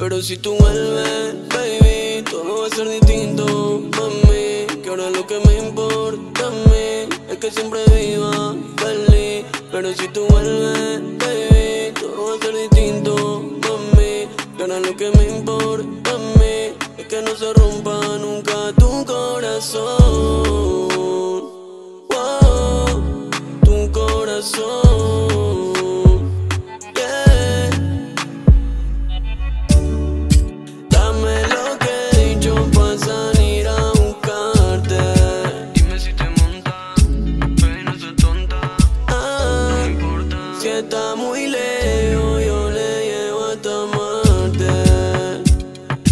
Pero si tú vuelves, baby, todo va a ser distinto, mami. Que ahora lo que me importa a mí es que siempre viva feliz. Pero si tú vuelves, baby, todo va a ser distinto, mami. Que ahora lo que me importa a mí es que no se rompa nunca tu corazón. Wow, tu corazón. Está muy lejos, yo le llevo hasta Marte.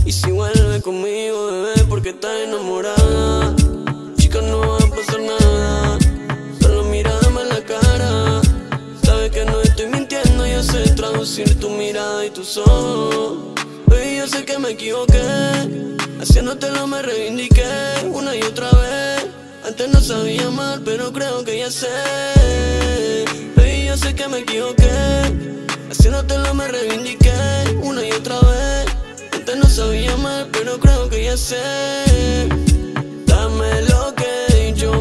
Y si vuelve conmigo, bebé, porque está enamorada. Chica, no va a pasar nada. Solo mírame a la cara. Sabes que no estoy mintiendo, yo sé traducir tu mirada y tus ojos. Baby, yo sé que me equivoqué. Haciéndotelo me reivindiqué una y otra vez. Antes no sabía mal, pero creo que ya sé. Me equivoqué. Haciéndotelo me reivindiqué una y otra vez. Antes no sabía mal, pero creo que ya sé. Dame lo que he dicho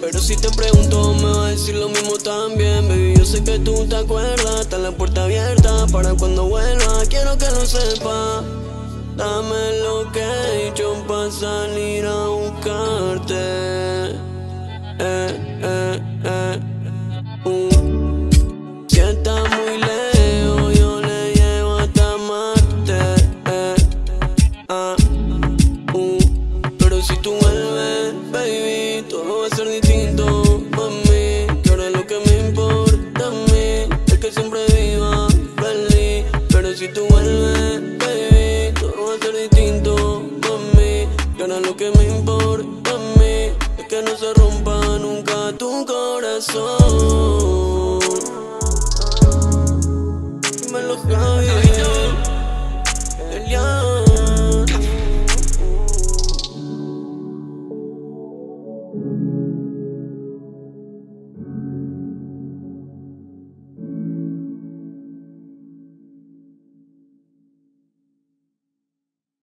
pero si te pregunto me va a decir lo mismo también, baby. Yo sé que tú te acuerdas, está la puerta abierta para cuando vuelva. Quiero que lo sepa. Dame lo que he dicho para salir se rompa nunca tu corazón. Me Dímelo, Javier. Lilian.